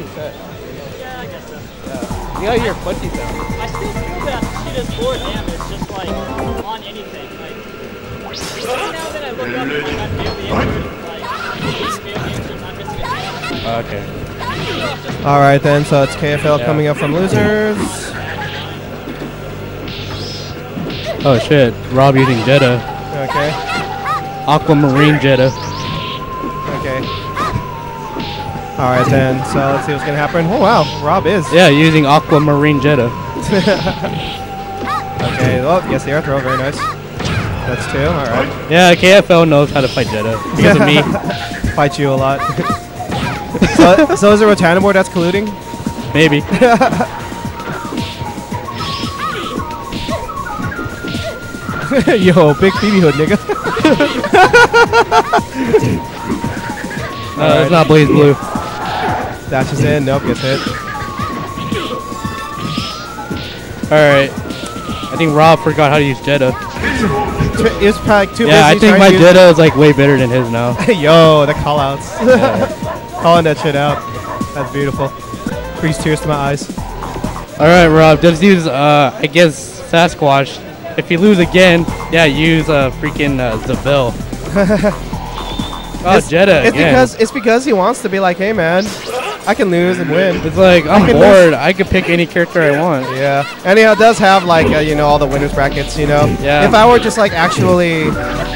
punchy set. Yeah, I guess so. Yeah. You gotta hear punchy sound. I still feel that she does more damage just like on anything. Like every now and then I look up and like I'm barely injured. Like barely injured, not missing a damage. Okay. All right then. So it's KFL Yeah. coming up from losers. Oh shit. Rob using Jedah. Okay. Aquamarine Jedah. Okay. All right then. So let's see what's gonna happen. Oh wow, Rob is. Yeah, using Aquamarine Jedah. Okay. Oh yes, the air throw. Very nice. That's two. All right. Yeah, KFL knows how to fight Jedah because of me. Fight you a lot. so, so is it Rotanibor that's colluding? Maybe. Yo, big BB hood, nigga. No, uh, it's not BlazBlue. Dashes in. Nope, gets hit. Alright. I think Rob forgot how to use Jedah. Tw- It's probably like two Yeah, I think my Jedah is like way better than his now. Yo, the callouts. Calling that shit out. That's beautiful. Brings tears to my eyes. Alright, Rob, just use, uh, I guess, Sasquatch. If you lose again, yeah, use uh, freaking uh, Zabel. oh, it's, Jedah It's again. because it's because he wants to be like, hey man, I can lose and win. it's like, I'm can bored. I could pick any character I want. Yeah, Anyhow, he does have like uh, you know all the winners brackets. You know, Yeah. If I were just like actually,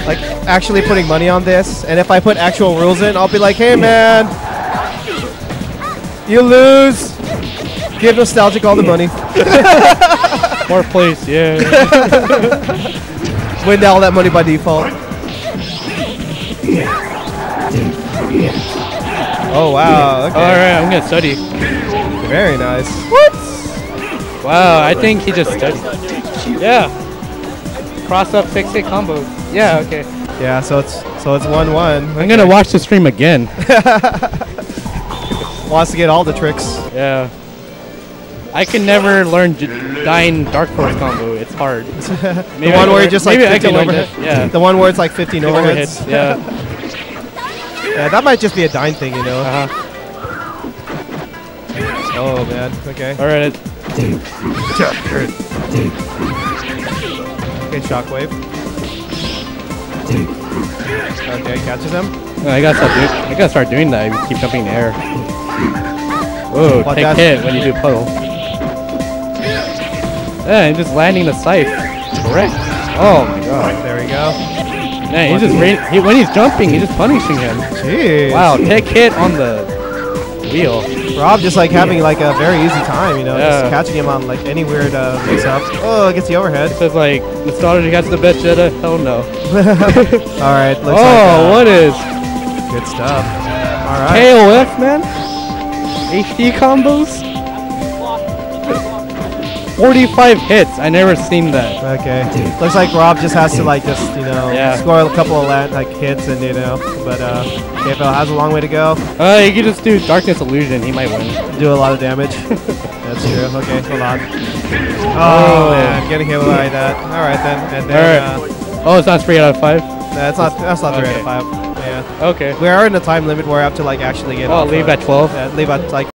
like actually putting money on this, and if I put actual rules in, I'll be like, hey man, you lose. Give nostalgic all the money. More place, yeah. Win all that money by default. Oh wow! Okay. Alright, I'm gonna study. Very nice. What? Wow, I think he just studied. Yeah. Cross up six hit combo. Yeah, okay. Yeah, so it's so it's one one. I'm gonna watch the stream again. Wants to get all the tricks. Yeah. I can never learn Dying Dark Force combo. It's hard. the one where you just like maybe I 15 can overhead. Yeah. The one where it's like 15 The overheads. overhits. Yeah. Yeah, that might just be a dime thing, you know. Uh-huh. Oh man. Okay. All right. Okay, shockwave. Okay, catches him. I gotta start doing. I gotta start doing that. I keep jumping in the air. Whoa! What, take hit when you do puddle. Yeah, and just landing the scythe. Correct. Oh my god. There we go. Man, he's just rain- he, when he's jumping, he's just punishing him. Jeez. Wow, tech hit on the wheel. Rob just like having like a very easy time, you know, Yeah. just catching him on like any weird uh, mix-ups. Oh, gets the overhead. It says like nostalgia gets the best Jedah. Hell no. All right. Looks oh, like, uh, what is Good stuff. All right. KOF, man? HD combos? 45 hits. I never seen that. Okay. Looks like Rob just has to like just you know Yeah. score a couple of like hits and you know, but uh, KFL has a long way to go. Uh, you could just do Darkness Illusion. He might win. Do a lot of damage. That's true. Okay, hold on. Oh, Oh. man, getting hit by that. All right then. And then Alright. Oh, it's not 3 out of 5? uh, that's not that's not three out of five. Yeah. Okay. We are in a time limit where I have to like actually get. Oh, leave uh, at 12? Yeah, leave at like